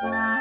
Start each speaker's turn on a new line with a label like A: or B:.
A: Bye.